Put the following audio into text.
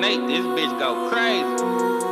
Nate, this bitch go crazy.